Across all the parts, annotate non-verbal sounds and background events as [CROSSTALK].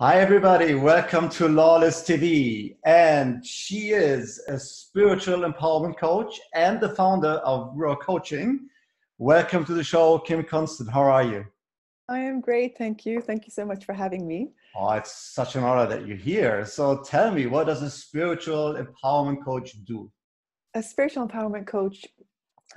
Hi, everybody. Welcome to Lawless TV. And she is a spiritual empowerment coach and the founder of Ruwa Coaching. Welcome to the show, Kim Konsten. How are you? I am great. Thank you. Thank you so much for having me. Oh, it's such an honor that you're here. So tell me, what does a spiritual empowerment coach do? A spiritual empowerment coach.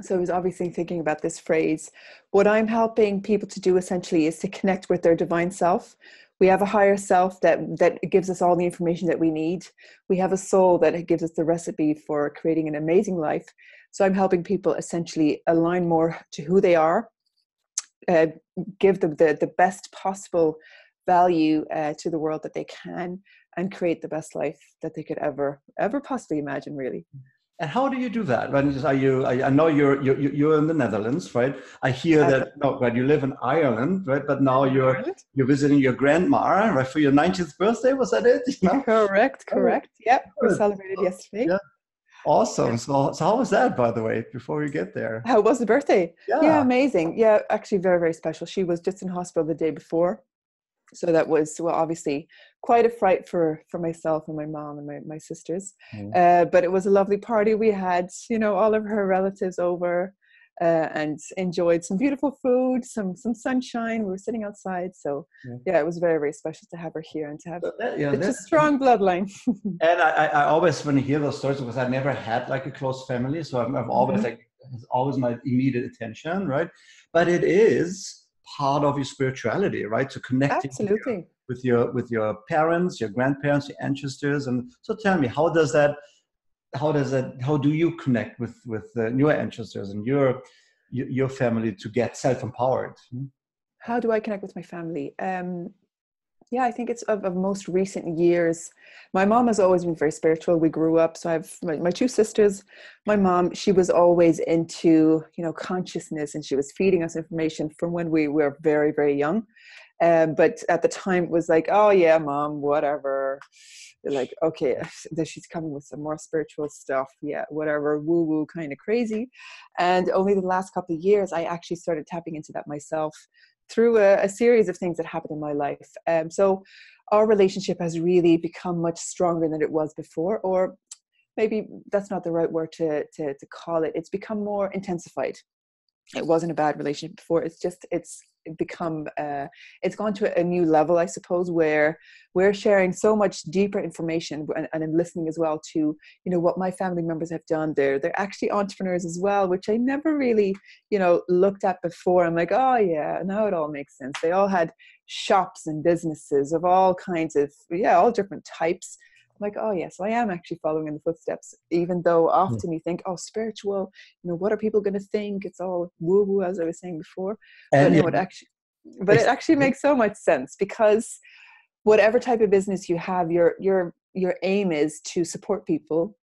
So I was obviously thinking about this phrase. What I'm helping people to do essentially is to connect with their divine self, we have a higher self that that gives us all the information that we need. We have a soul that gives us the recipe for creating an amazing life. So i'm helping people essentially align more to who they are uh, give them the, the best possible value uh, to the world that they can and create the best life that they could ever ever possibly imagine really and how do you do that? When are you? I know you're you're you're in the Netherlands, right? I hear that no, right? You live in Ireland, right? But now you're you're visiting your grandma, right? For your 90th birthday, was that it? [LAUGHS] You know? Correct, oh, correct. Oh, yep, we celebrated oh, yesterday. Yeah. Awesome. So, so how was that, by the way, before we get there? How was the birthday? Yeah. yeah, amazing. Yeah, actually, very, very special. She was just in hospital the day before so that was well obviously quite a fright for for myself and my mom and my, my sisters. Mm. uh, but it was a lovely party. We had you know all of her relatives over uh, and enjoyed some beautiful food some some sunshine. We were sitting outside. So yeah, yeah it was very very special to have her here and to have that, yeah, it's a strong bloodline. [LAUGHS] And I, I always when I hear those stories because i never had like a close family so i've, I've always mm-hmm. like it's always my immediate attention right? But it is part of your spirituality, right? To connect absolutely with your with your parents, your grandparents, your ancestors, and so tell me, how does that? How does that? How do you connect with with uh, your ancestors and your your family to get self empowered? Hmm? How do I connect with my family? Um, yeah, I think it's of, of most recent years. My mom has always been very spiritual. We grew up, so I have my, my two sisters. My mom, she was always into you know consciousness, and she was feeding us information from when we were very very young. Um, but at the time, it was like, oh yeah, mom, whatever. Like, okay, [LAUGHS] she's coming with some more spiritual stuff. Yeah, whatever, woo woo, kind of crazy. And only the last couple of years, I actually started tapping into that myself through a, a series of things that happened in my life. Um, so our relationship has really become much stronger than it was before, or maybe that's not the right word to, to, to call it. It's become more intensified. It wasn't a bad relationship before. It's just, it's become uh, it's gone to a new level i suppose where we're sharing so much deeper information and, and listening as well to you know what my family members have done. There they're actually entrepreneurs as well which i never really you know looked at before. I'm like oh yeah now it all makes sense. They all had shops and businesses of all kinds of yeah all different types like, oh yes, I am actually following in the footsteps, even though hmm. often mm. you think, oh, spiritual, you know, what are people going to think? It's all woo woo, as I was saying before. And but no, it actually, but it actually makes so much sense because whatever type of business you have, your your your aim is to support people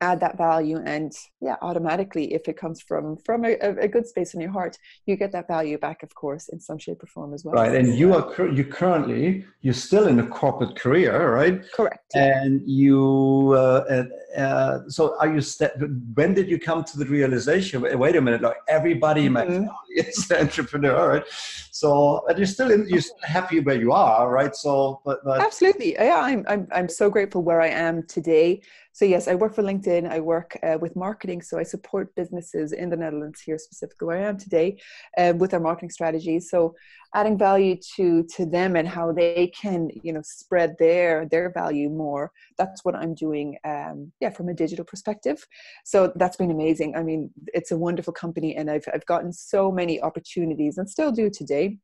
add that value and yeah automatically if it comes from from a, a, good space in your heart you get that value back of course in some shape or form as well. Right and you are you currently you're still in a corporate career right? Correct. And you uh, uh, so are you st- when did you come to the realization wait a minute like everybody mm-hmm. [LAUGHS] is an entrepreneur right? So but you're still in, you're still happy where you are right? So but, but absolutely. Yeah I'm, I'm i'm so grateful where i am today so yes, I work for LinkedIn. I work uh, with marketing, so I support businesses in the Netherlands here, specifically where I am today, uh, with their marketing strategies. So adding value to to them and how they can you know spread their their value more. That's what I'm doing. Um, yeah, from a digital perspective. So that's been amazing. I mean, it's a wonderful company, and I've I've gotten so many opportunities, and still do today.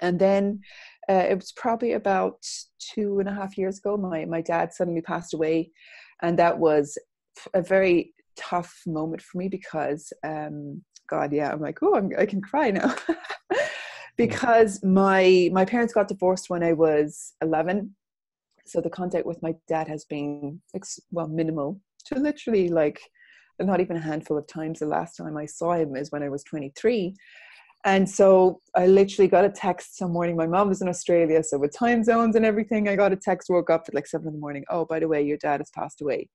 And then uh, it was probably about two and a half years ago. My my dad suddenly passed away. And that was a very tough moment for me because um god yeah i'm like oh i can cry now. [LAUGHS] Because my my parents got divorced when i was 11 so the contact with my dad has been well minimal to literally like not even a handful of times. The last time i saw him is when i was 23 and so I literally got a text some morning. My mom was in Australia, so with time zones and everything, I got a text, woke up at like seven in the morning. Oh, by the way, your dad has passed away.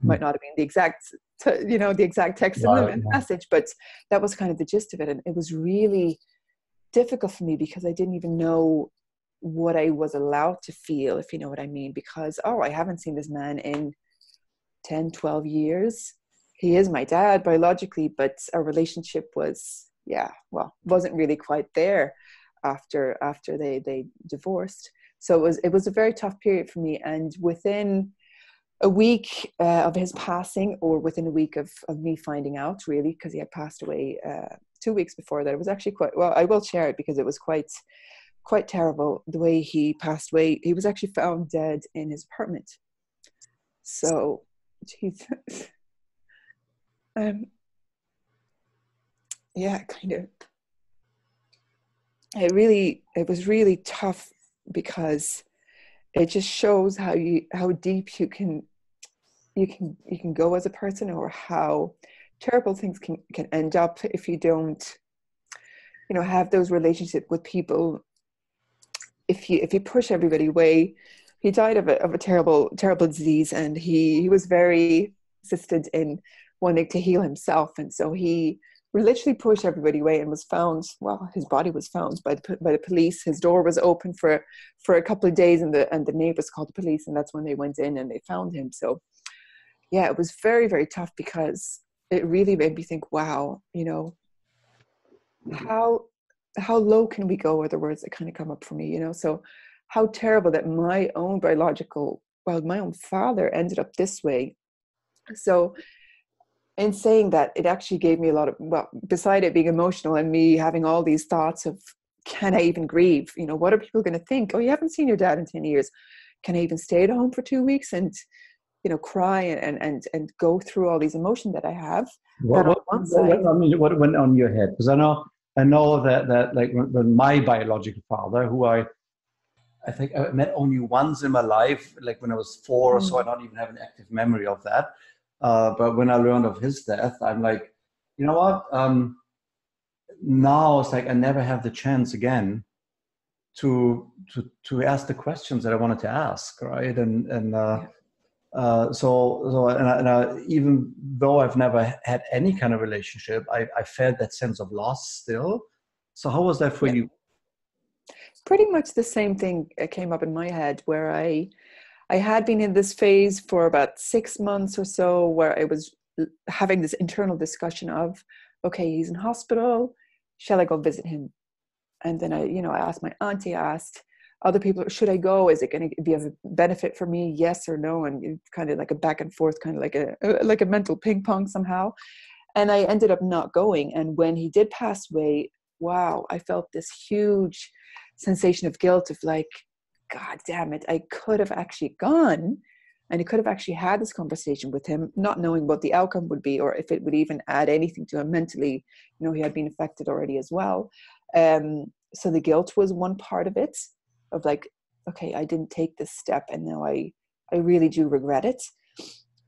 Mm. Might not have been the exact, t- you know, the exact text in the message, but that was kind of the gist of it. And it was really difficult for me because I didn't even know what I was allowed to feel, if you know what I mean, because, oh, I haven't seen this man in 10, 12 years. He is my dad biologically, but our relationship was, yeah, well, wasn't really quite there after after they they divorced. So it was it was a very tough period for me. And within a week uh, of his passing, or within a week of of me finding out, really, because he had passed away uh, two weeks before that, it was actually quite well. I will share it because it was quite quite terrible the way he passed away. He was actually found dead in his apartment. So, Jesus. [LAUGHS] um, yeah, kind of. It really, it was really tough because it just shows how you how deep you can you can you can go as a person or how terrible things can can end up if you don't you know have those relationships with people if you if you push everybody away he died of a, of a terrible terrible disease and he he was very insistent in wanting to heal himself and so he literally pushed everybody away and was found well his body was found by the by the police. His door was open for for a couple of days and the and the neighbors called the police and that's when they went in and they found him. So yeah it was very very tough because it really made me think wow you know how how low can we go are the words that kind of come up for me you know? So how terrible that my own biological well my own father ended up this way. So in saying that it actually gave me a lot of well beside it being emotional and me having all these thoughts of can i even grieve you know what are people going to think oh you haven't seen your dad in 10 years can i even stay at home for two weeks and you know cry and and and go through all these emotions that i have what, what, what, I mean, what went on your head because i know i know that that like when, my biological father who i I think I met only once in my life, like when I was four, mm. so I don't even have an active memory of that. Uh, but when I learned of his death, I'm like, you know what? Um, now it's like I never have the chance again to to to ask the questions that I wanted to ask, right? And and uh, uh, so so and, I, and I, even though I've never had any kind of relationship, I, I felt that sense of loss still. So how was that for yeah. you? Pretty much the same thing came up in my head where I I had been in this phase for about six months or so where I was having this internal discussion of, okay, he's in hospital. Shall I go visit him? And then I, you know, I asked my auntie, I asked other people, should I go? Is it going to be of benefit for me? Yes or no? And kind of like a back and forth, kind of like a uh, like a mental ping pong somehow. And I ended up not going. And when he did pass away, wow, I felt this huge sensation of guilt of like, God damn it, I could have actually gone and I could have actually had this conversation with him, not knowing what the outcome would be or if it would even add anything to him mentally. You know, he had been affected already as well. Um, so the guilt was one part of it, of like, okay, I didn't take this step and now I, I really do regret it.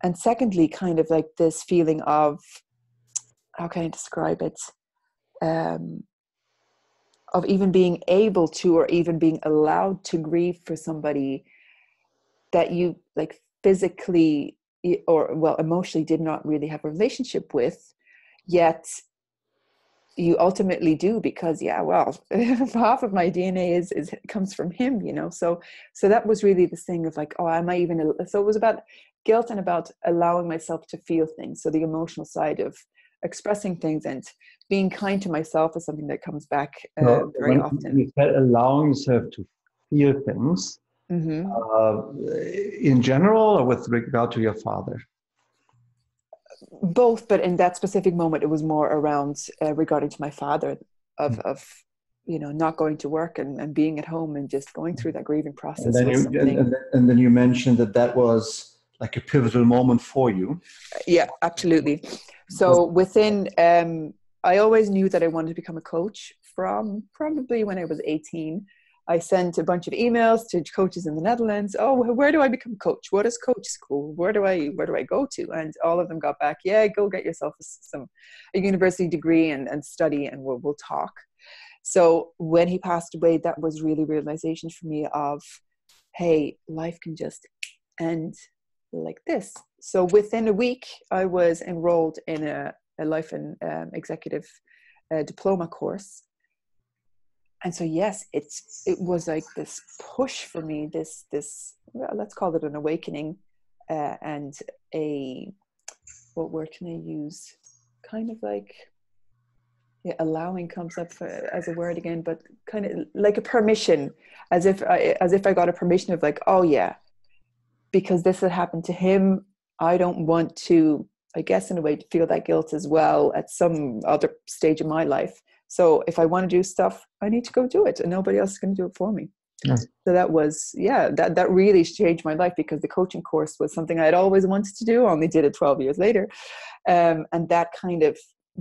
And secondly, kind of like this feeling of, how can I describe it? Um, of even being able to or even being allowed to grieve for somebody that you like physically or well emotionally did not really have a relationship with yet you ultimately do because yeah well [LAUGHS] half of my dna is is comes from him you know? So so that was really this thing of like oh am i even so it was about guilt and about allowing myself to feel things. So the emotional side of expressing things and being kind to myself is something that comes back uh, very often. You said allowing yourself to feel things mm-hmm. uh, in general or with regard to your father? Both, but in that specific moment, it was more around uh, regarding to my father of, mm-hmm. of you know not going to work and, and being at home and just going through that grieving process. And then, you, and, and, and then you mentioned that that was like a pivotal moment for you. Yeah, absolutely. So within um, I always knew that I wanted to become a coach from probably when I was 18. I sent a bunch of emails to coaches in the Netherlands. Oh, where do I become a coach? What is coach school? Where do I where do I go to? And all of them got back, yeah, go get yourself a, some a university degree and, and study, and we'll we'll talk. So when he passed away, that was really realization for me of, hey, life can just end like this. So within a week, I was enrolled in a a life and um, executive uh, diploma course and so yes it's it was like this push for me this this well, let's call it an awakening uh, and a what word can i use kind of like yeah, allowing comes up for, as a word again but kind of like a permission as if I, as if i got a permission of like oh yeah because this had happened to him i don't want to i guess in a way feel that guilt as well at some other stage in my life so if I want to do stuff, I need to go do it, and nobody else is going to do it for me. Yeah. So that was yeah, that that really changed my life because the coaching course was something I had always wanted to do. I only did it twelve years later, um, and that kind of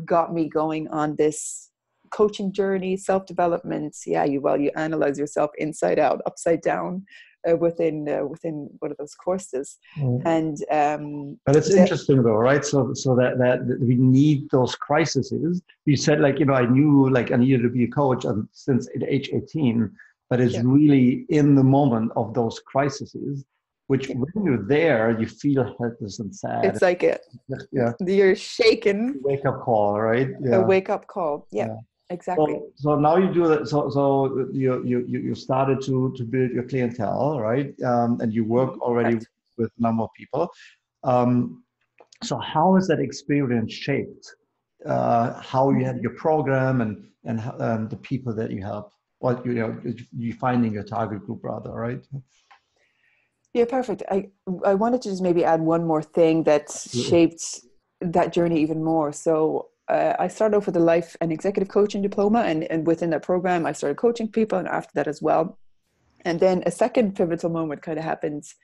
got me going on this coaching journey, self development. Yeah, you well, you analyze yourself inside out, upside down, uh, within uh, within one of those courses. Mm. and um, but it's interesting though right? So so that, that we need those crises. You said like you know i knew like i needed to be a coach since age 18 but it's yeah. really in the moment of those crises which when you're there you feel helpless and sad. It's like it yeah. you're shaken. Wake up call right? Yeah. a wake up call. Yeah. yeah exactly. so, so, now you do that so so you you you started to to build your clientele right? Um, and you work mm-hmm. already with a number of people. Um, so how has that experience shaped uh, how you have mm-hmm. your program and and um, the people that you help? What you know you finding your target group rather right? Yeah perfect. I i wanted to just maybe add one more thing that shaped that journey even more. So uh, I started off with a life and executive coaching diploma, and, and within that program, I started coaching people, and after that as well. And then a second pivotal moment kind of happens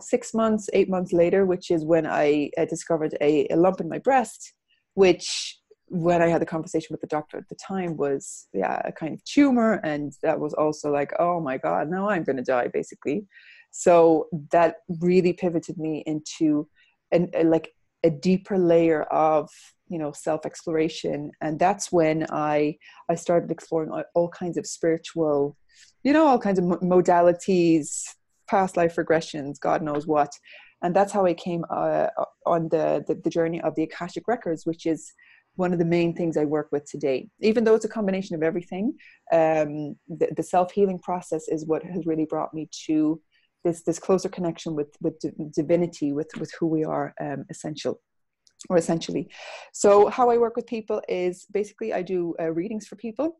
six months, eight months later, which is when I uh, discovered a, a, lump in my breast, which when I had the conversation with the doctor at the time was yeah a kind of tumor, and that was also like oh my god, now I'm going to die basically. So that really pivoted me into an, a, like a deeper layer of you know self exploration and that's when i i started exploring all, all, kinds of spiritual you know all kinds of modalities past life regressions god knows what. And that's how i came uh, on the, the, the journey of the akashic records which is one of the main things i work with today. Even though it's a combination of everything um, the, the self-healing process is what has really brought me to this this closer connection with with divinity with with who we are um, essential or essentially. So how I work with people is basically I do uh, readings for people.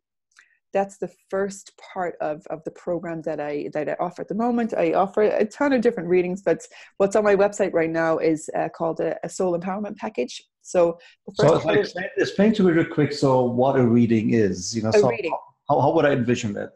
That's the first part of, of the program that I that I offer at the moment. I offer a ton of different readings, but what's on my website right now is uh, called a, a, soul empowerment package. So, so explain, explain, explain to me real quick. So, what a reading is, you know, so reading. How, how would I envision that?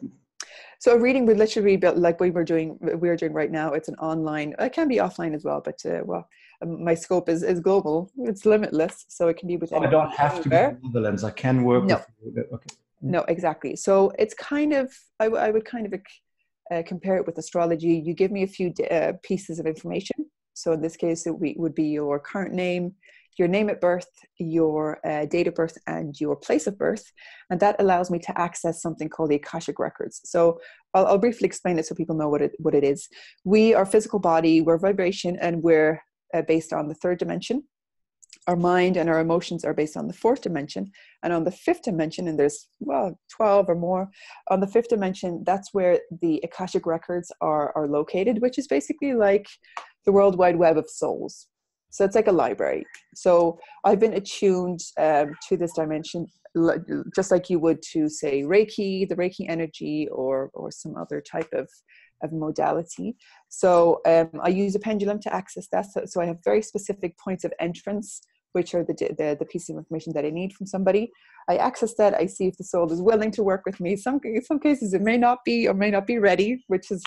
So a reading would literally be like we were doing, we're doing right now. It's an online. It can be offline as well, but uh, well, my scope is, is global. It's limitless, so it can be with. So I don't have to be in the Netherlands. I can work. No. With, okay. No, exactly. So it's kind of I, w- I would kind of uh, compare it with astrology. You give me a few uh, pieces of information. So in this case, it would be your current name, your name at birth, your uh, date of birth, and your place of birth. And that allows me to access something called the Akashic Records. So I'll, I'll, briefly explain it so people know what it, what it is. We are physical body, we're vibration, and we're uh, based on the third dimension. Our mind and our emotions are based on the fourth dimension. And on the fifth dimension, and there's, well, 12 or more, on the fifth dimension, that's where the Akashic records are, are located, which is basically like the World Wide Web of souls. So it's like a library. So I've been attuned um, to this dimension just like you would to say Reiki, the Reiki energy, or or some other type of of modality. So um, I use a pendulum to access that. So, so, I have very specific points of entrance, which are the, the, the piece of information that I need from somebody. I access that. I see if the soul is willing to work with me. Some in some cases it may not be or may not be ready, which has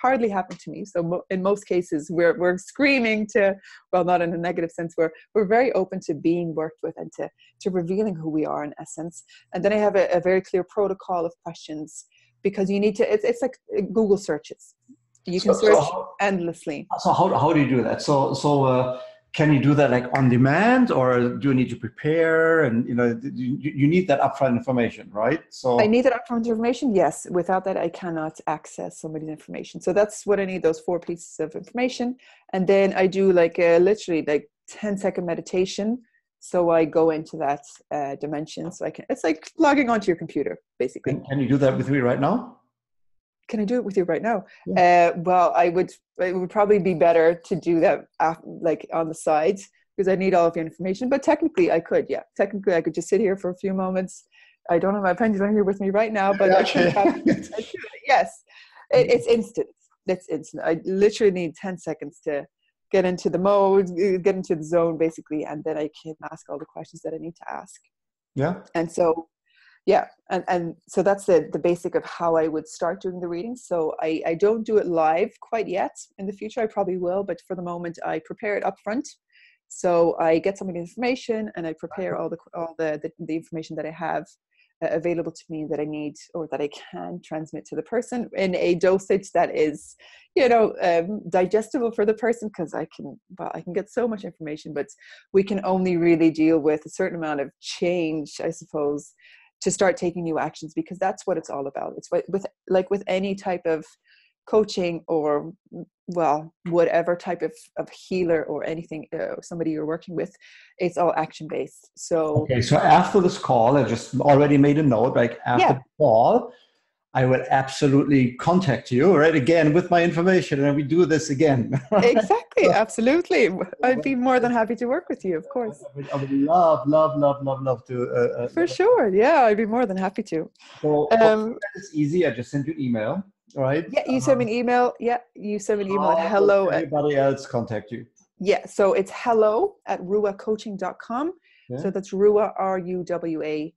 hardly happened to me. So mo- in most cases we're we're screaming to well, not in a negative sense. We're we're very open to being worked with and to to revealing who we are in essence. And then I have a, a very clear protocol of questions because you need to it's, it's like uh, google searches. You can so, search so how, endlessly. So how, how do you do that? So so uh, can you do that like on demand or do you need to prepare? And you know you, you need that upfront information right? So i need that upfront information yes. Without that i cannot access somebody's information. So that's what i need those four pieces of information. And then i do like a, literally like 10 second meditation So I go into that uh, dimension. So I can, it's like logging onto your computer, basically. Can, can you do that with me right now? Can I do it with you right now? Yeah. Uh, well, I would, it would probably be better to do that after, like on the sides because I need all of your information. But technically I could, yeah. Technically I could just sit here for a few moments. I don't have my pendulum here with me right now, but I should have, yes, it, it's instant. It's instant. I literally need 10 seconds to get into the mode, get into the zone basically, and then I can ask all the questions that I need to ask. Yeah. And so, yeah, and and so that's the the basic of how I would start doing the reading. So I I don't do it live quite yet. In the future, I probably will, but for the moment, I prepare it up front. So I get some of the information and I prepare all the all the, the, the information that I have available to me that I need or that I can transmit to the person in a dosage that is, you know, um, digestible for the person because I can, well, I can get so much information, but we can only really deal with a certain amount of change, I suppose, to start taking new actions because that's what it's all about. It's with, with like with any type of coaching or well whatever type of, of healer or anything uh, somebody you're working with it's all action based so okay so after this call i just already made a note like after yeah. the call i will absolutely contact you right again with my information and we do this again. [LAUGHS] Exactly absolutely. I'd be more than happy to work with you of course. I would, I would love love love love love to uh, uh, for sure yeah i'd be more than happy to. So um, it's easy i just sent you an email right? Yeah, you send me an email. Yeah, you send me an email at hello. Anybody else contact you? Yeah, so it's hello at ruwacoaching.com. Yeah. So that's Ruwa, R U W A.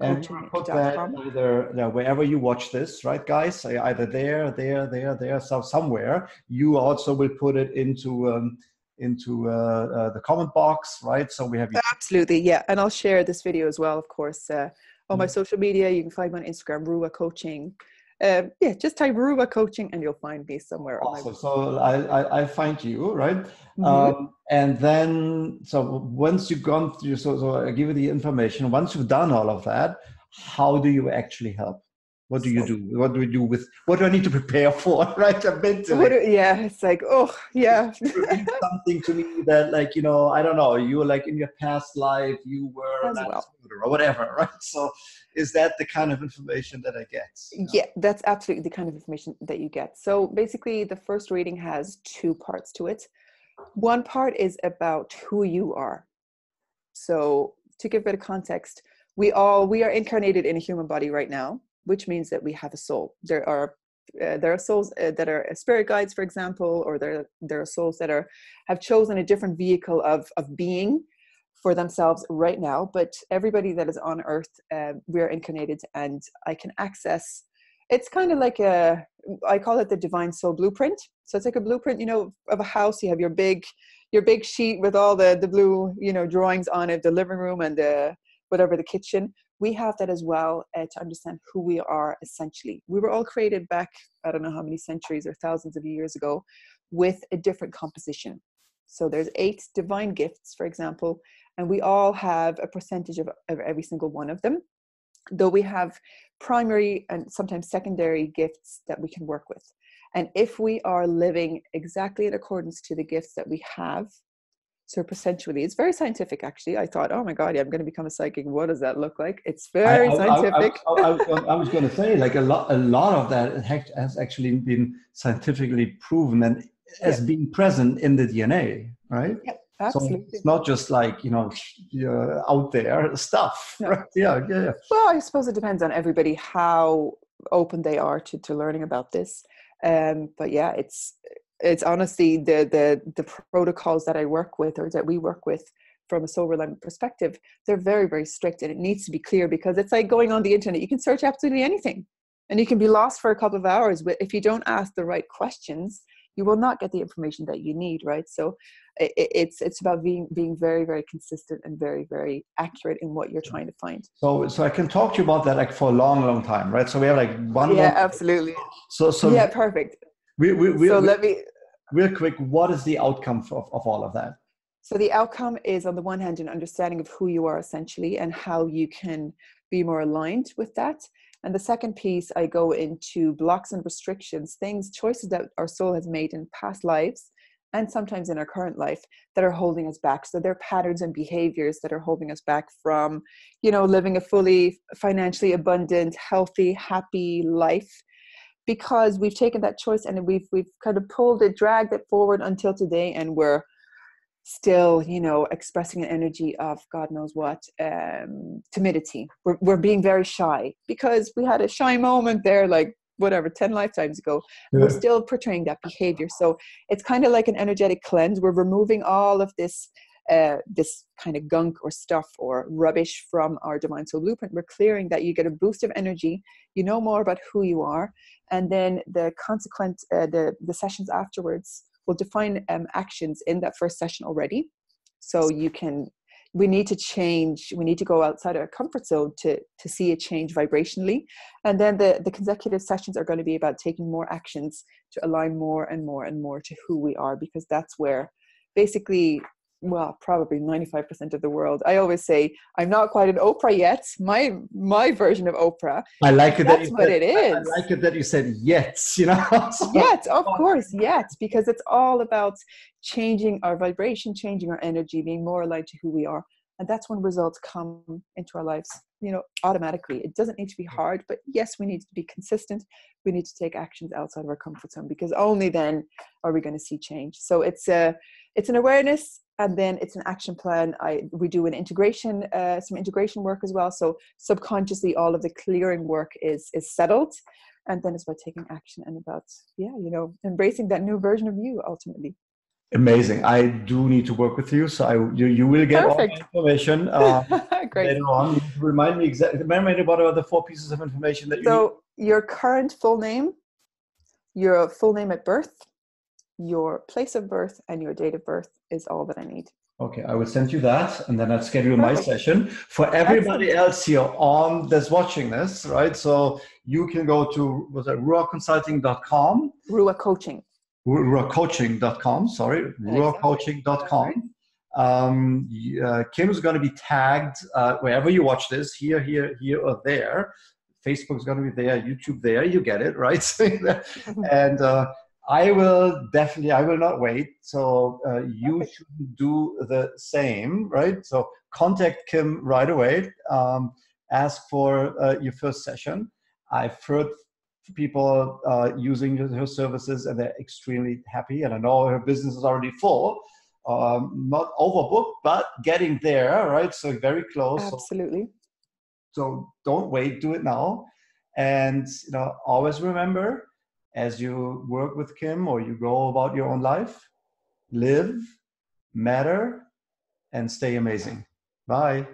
And put that either you know, wherever you watch this, right, guys? Either there, there, there, there, so somewhere. You also will put it into um, into uh, uh, the comment box, right? So we have absolutely, yeah. And I'll share this video as well, of course, uh, on my social media. You can find me on Instagram, Ruwa Coaching um, yeah, just type Ruwa coaching and you'll find me somewhere. Awesome. So I, I, I, find you, right? Mm-hmm. Um, and then, so once you've gone through, so, so I give you the information. Once you've done all of that, how do you actually help? What do you do? What do we do with? What do I need to prepare [LAUGHS] for? Right, mentally. Do, yeah, it's like oh yeah. [LAUGHS] something to me that like you know I don't know you were like in your past life you were an well. or whatever, [LAUGHS] right? So is that the kind of information that I get? You know? Yeah, that's absolutely the kind of information that you get. So basically, the first reading has two parts to it. One part is about who you are. So to give a bit of context, we all we are incarnated in a human body right now which means that we have a soul. There are uh, there are souls uh, that are spirit guides, for example, or there there are souls that are have chosen a different vehicle of of being for themselves right now. But everybody that is on Earth, uh, we're incarnated, and I can access. It's kind of like a I call it the divine soul blueprint. So it's like a blueprint, you know, of a house. You have your big your big sheet with all the the blue you know drawings on it, the living room and the whatever the kitchen we have that as well uh, to understand who we are essentially. We were all created back, I don't know how many centuries or thousands of years ago, with a different composition. So there's eight divine gifts, for example, and we all have a percentage of, of every single one of them. Though we have primary and sometimes secondary gifts that we can work with. And if we are living exactly in accordance to the gifts that we have, so percentually it's very scientific actually i thought oh my god yeah, i'm going to become a psychic what does that look like it's very I, I, scientific I, I, was going to say like a lot a lot of that has actually been scientifically proven and as yeah. being present in the dna right yeah, absolutely. So it's not just like you know out there [LAUGHS] stuff no. right? yeah, yeah yeah well i suppose it depends on everybody how open they are to, to learning about this um, but yeah it's it's honestly the the the protocols that I work with or that we work with from a soul alignment perspective, they're very, very strict and it needs to be clear because it's like going on the internet. You can search absolutely anything and you can be lost for a couple of hours. But if you don't ask the right questions, you will not get the information that you need, right? So it, it's it's about being being very, very consistent and very, very accurate in what you're trying to find. So so I can talk to you about that like for a long, long time, right? So we have like one. Yeah, absolutely. So so yeah, perfect. We, we, we, so let me real quick, what is the outcome of, of all of that? So the outcome is on the one hand an understanding of who you are essentially and how you can be more aligned with that. And the second piece, I go into blocks and restrictions, things, choices that our soul has made in past lives and sometimes in our current life that are holding us back. So they're patterns and behaviors that are holding us back from you know living a fully financially abundant healthy happy life because we've taken that choice and we've we've kind of pulled it dragged it forward until today and we're still you know expressing an energy of god knows what um timidity. We're, we're being very shy because we had a shy moment there like whatever 10 lifetimes ago. Yeah. we're still portraying that behavior. So it's kind of like an energetic cleanse. We're removing all of this uh, this kind of gunk or stuff or rubbish from our divine soul blueprint. We're clearing that you get a boost of energy. You know more about who you are. And then the consequent uh, the the sessions afterwards will define um, actions in that first session already. So you can we need to change we need to go outside our comfort zone to to see a change vibrationally. And then the the consecutive sessions are going to be about taking more actions to align more and more and more to who we are because that's where basically well probably 95% of the world. I always say i'm not quite an oprah yet. My my version of oprah. I like it that's that what said, it is i like it that you said yet you know? [LAUGHS] So, yet of [LAUGHS] course yet because it's all about changing our vibration changing our energy being more aligned to who we are and that's when results come into our lives you know automatically. It doesn't need to be hard but yes we need to be consistent. We need to take actions outside of our comfort zone because only then are we going to see change. So it's a it's an awareness and then it's an action plan i we do an integration uh, some integration work as well so subconsciously all of the clearing work is is settled and then it's about taking action and about yeah you know embracing that new version of you ultimately amazing i do need to work with you so i you, you will get Perfect. all the information uh, [LAUGHS] Great. later on remind me exactly remind me what are the four pieces of information that you so need? your current full name your full name at birth your place of birth and your date of birth is all that I need. Okay, I will send you that and then I'll schedule Perfect. my session. For everybody Excellent. else here on that's watching this, right? So you can go to was it ruwaconsulting.com? Ruwa Coaching. ruwacoaching.com, sorry, ruwacoaching.com. Um, uh, Kim is going to be tagged uh, wherever you watch this, here, here, here, or there. Facebook's going to be there, YouTube there. You get it, right? [LAUGHS] [LAUGHS] and uh, I will definitely, I will not wait. So uh, you should do the same, right? So contact Kim right away. Um, ask for uh, your first session. I've heard people uh, using her services and they're extremely happy. And I know her business is already full, um, not overbooked, but getting there, right? So very close. Absolutely. So, so don't wait, do it now. And you know, always remember as you work with Kim or you go about your own life. Live, matter, and stay amazing. Bye.